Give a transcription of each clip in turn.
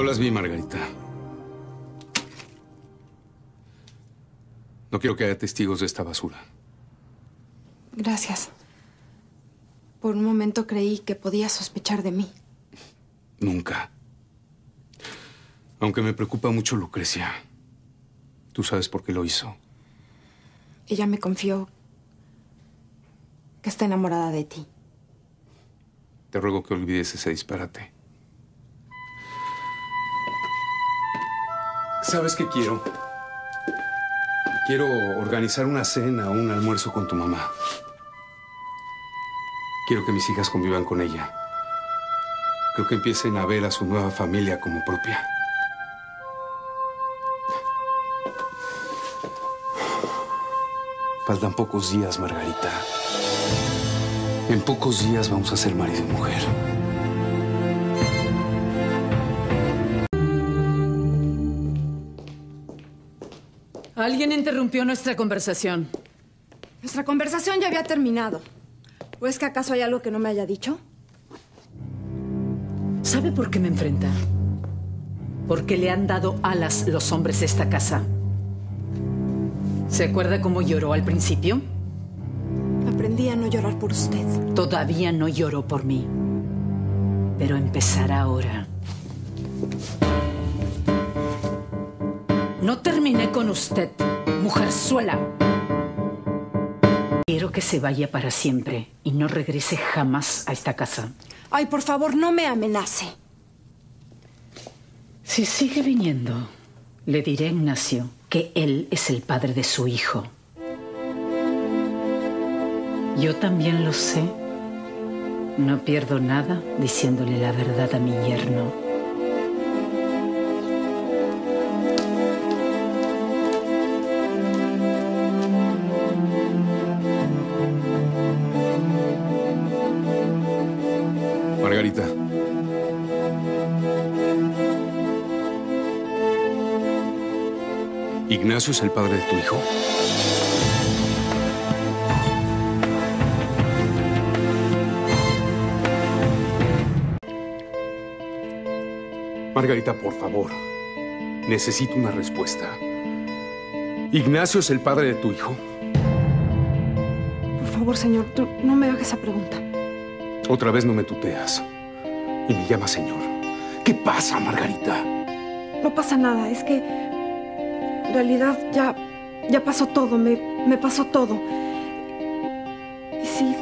Yo las vi, Margarita. No quiero que haya testigos de esta basura. Gracias. Por un momento creí que podía sospechar de mí. Nunca. Aunque me preocupa mucho Lucrecia. Tú sabes por qué lo hizo. Ella me confió que está enamorada de ti. Te ruego que olvides ese disparate. ¿Sabes qué quiero? Quiero organizar una cena o un almuerzo con tu mamá. Quiero que mis hijas convivan con ella. Creo que empiecen a ver a su nueva familia como propia. Faltan pocos días, Margarita. En pocos días vamos a ser marido y mujer. Alguien interrumpió nuestra conversación. Nuestra conversación ya había terminado. ¿O es que acaso hay algo que no me haya dicho? ¿Sabe por qué me enfrenta? Porque le han dado alas los hombres de esta casa. ¿Se acuerda cómo lloró al principio? Aprendí a no llorar por usted. Todavía no lloró por mí. Pero empezará ahora. No terminé con usted, mujerzuela. Quiero que se vaya para siempre y no regrese jamás a esta casa. Ay, por favor, no me amenace. Si sigue viniendo, le diré a Ignacio que él es el padre de su hijo. Yo también lo sé. No pierdo nada diciéndole la verdad a mi yerno. ¿Ignacio es el padre de tu hijo? Margarita, por favor. Necesito una respuesta. ¿Ignacio es el padre de tu hijo? Por favor, señor, tú no me hagas esa pregunta. Otra vez no me tuteas. Y me llamas señor. ¿Qué pasa, Margarita? No pasa nada, es que en realidad ya, ya pasó todo, me, me pasó todo. Y sí,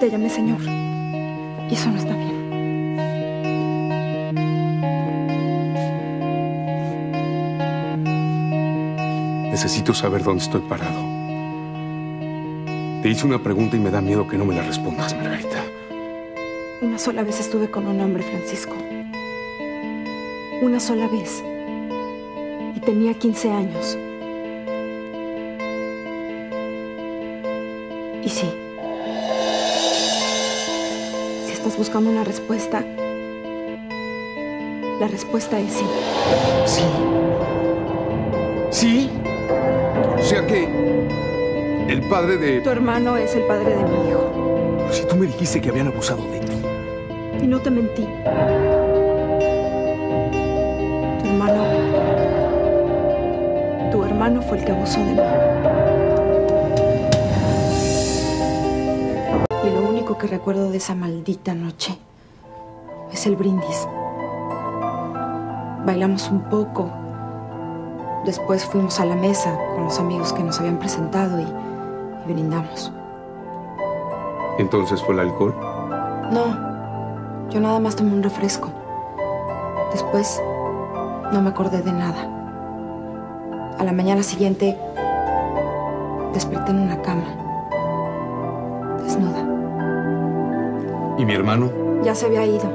te llamé señor. Y eso no está bien. Necesito saber dónde estoy parado. Te hice una pregunta y me da miedo que no me la respondas, Margarita. Una sola vez estuve con un hombre, Francisco. Una sola vez. Y tenía 15 años. Y sí. Si estás buscando una respuesta, la respuesta es sí. Sí. ¿Sí? O sea que el padre de... Tu hermano es el padre de mi hijo. Si tú me dijiste que habían abusado de ti. Y no te mentí. Tu hermano fue el que abusó de mí. Y lo único que recuerdo de esa maldita noche es el brindis. Bailamos un poco. Después fuimos a la mesa con los amigos que nos habían presentado y, y brindamos. ¿Entonces fue el alcohol? No, yo nada más tomé un refresco. Después no me acordé de nada. A la mañana siguiente desperté en una cama, desnuda. ¿Y mi hermano? Ya se había ido.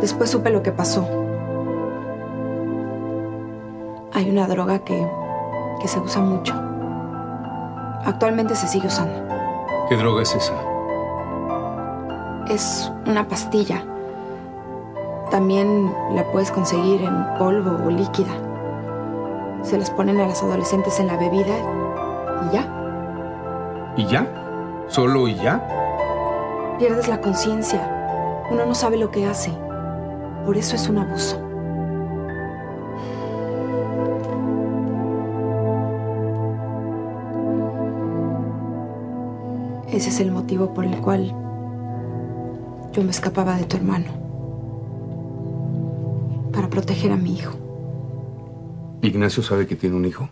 Después supe lo que pasó. Hay una droga que, que se usa mucho. Actualmente se sigue usando. ¿Qué droga es esa? Es una pastilla. También la puedes conseguir en polvo o líquida. Se las ponen a las adolescentes en la bebida y ya. ¿Y ya? ¿Solo y ya? Pierdes la conciencia. Uno no sabe lo que hace. Por eso es un abuso. Ese es el motivo por el cual yo me escapaba de tu hermano. Para proteger a mi hijo. ¿Ignacio sabe que tiene un hijo?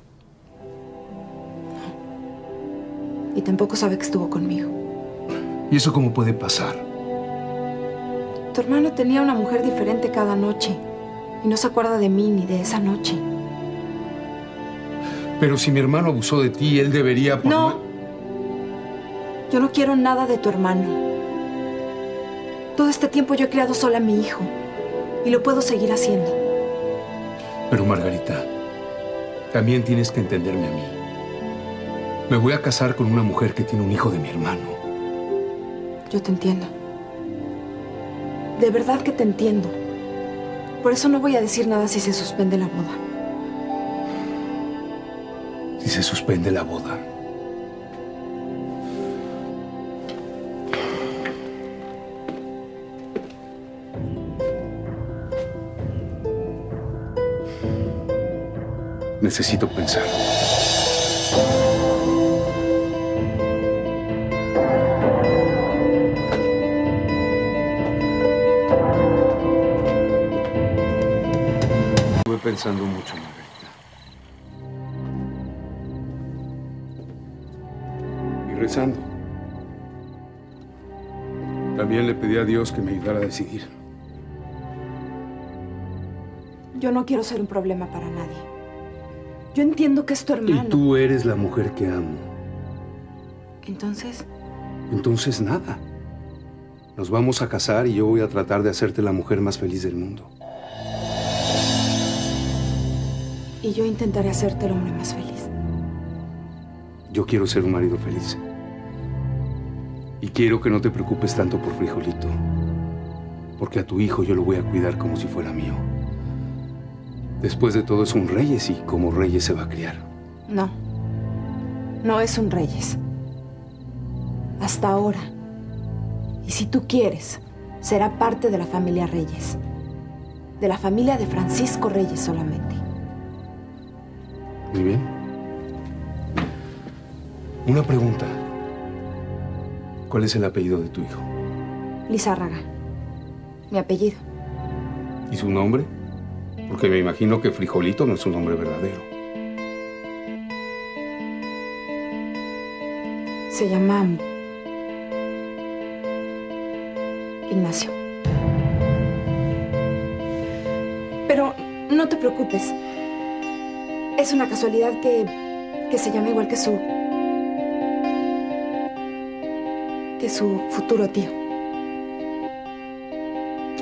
Y tampoco sabe que estuvo conmigo. ¿Y eso cómo puede pasar? Tu hermano tenía una mujer diferente cada noche. Y no se acuerda de mí ni de esa noche. Pero si mi hermano abusó de ti, él debería... por- No. Yo no quiero nada de tu hermano. Todo este tiempo yo he criado sola a mi hijo. Y lo puedo seguir haciendo. Pero Margarita, también tienes que entenderme a mí. Me voy a casar con una mujer que tiene un hijo de mi hermano. Yo te entiendo. De verdad que te entiendo. Por eso no voy a decir nada si se suspende la boda. Si se suspende la boda. Necesito pensar. Estuve pensando mucho, Margarita. Y rezando. También le pedí a Dios que me ayudara a decidir. Yo no quiero ser un problema para nadie. Yo entiendo que es tu hermano. Y tú eres la mujer que amo. Entonces, Entonces nada. Nos vamos a casar y yo voy a tratar de hacerte la mujer más feliz del mundo. y yo intentaré hacerte el hombre más feliz. Yo quiero ser un marido feliz. Y quiero que no te preocupes tanto por Frijolito. Porque a tu hijo yo lo voy a cuidar como si fuera mío. Después de todo es un reyes y como reyes se va a criar. No. No es un Reyes. Hasta ahora. Y si tú quieres, será parte de la familia Reyes. De la familia de Francisco Reyes solamente. Muy bien. Una pregunta. ¿Cuál es el apellido de tu hijo? Lizárraga. Mi apellido. ¿Y su nombre? Porque me imagino que Frijolito no es un nombre verdadero. Se llama Ignacio. Pero no te preocupes. Es una casualidad que, que se llama igual que su... que su futuro tío.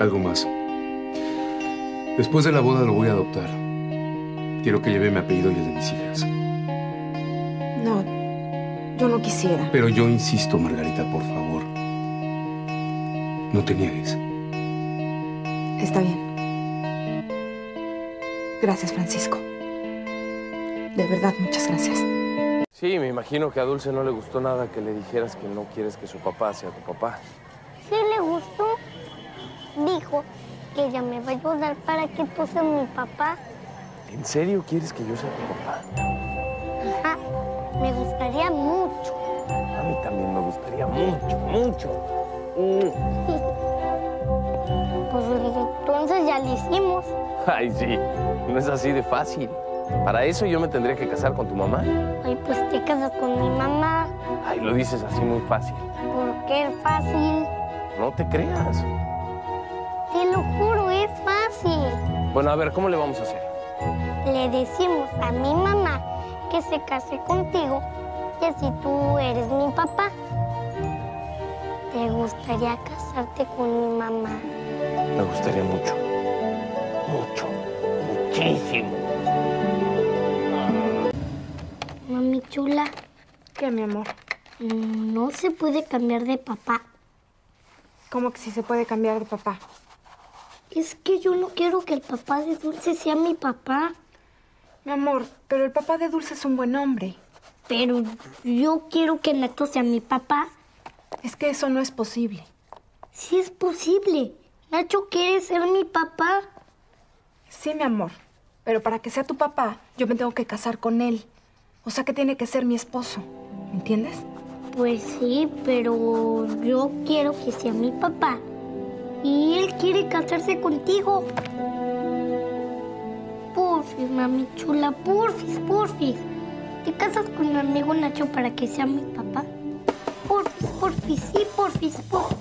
Algo más. Después de la boda lo voy a adoptar. Quiero que lleve mi apellido y el de mis hijas. No, yo no quisiera. Pero yo insisto, Margarita, por favor. No te niegues. Está bien. Gracias, Francisco. De verdad, muchas gracias. Sí, me imagino que a Dulce no le gustó nada que le dijeras que no quieres que su papá sea tu papá. Sí le gustó. Dijo que ella me va a ayudar para que tú seas mi papá. ¿En serio quieres que yo sea tu papá? Ajá. Me gustaría mucho. A mí también me gustaría mucho, mucho. Mm. Pues entonces ya lo hicimos. Ay, sí, no es así de fácil. Para eso yo me tendría que casar con tu mamá. Ay, pues te casas con mi mamá. Ay, lo dices así muy fácil. Porque es fácil. No te creas. Te lo juro, es fácil. Bueno, a ver, ¿cómo le vamos a hacer? Le decimos a mi mamá que se case contigo y así tú eres mi papá. ¿Te gustaría casarte con mi mamá? Me gustaría mucho. Mucho. Muchísimo. Mami chula, ¿Qué, mi amor? no se puede cambiar de papá. ¿Cómo que si se puede cambiar de papá? Es que yo no quiero que el papá de Dulce sea mi papá, Mi amor, pero el papá de Dulce es un buen hombre. pero yo quiero que Neto sea mi papá. Es que eso no es posible. Sí es posible. Nacho quiere ser mi papá. Sí, mi amor. Pero para que sea tu papá, yo me tengo que casar con él. O sea que tiene que ser mi esposo. ¿Me entiendes? Pues sí, pero yo quiero que sea mi papá. Y él quiere casarse contigo. Porfis, mami chula, porfis, porfis. ¿Te casas con mi amigo Nacho para que sea mi papá? Porfis, porfis, sí, porfis, porfis.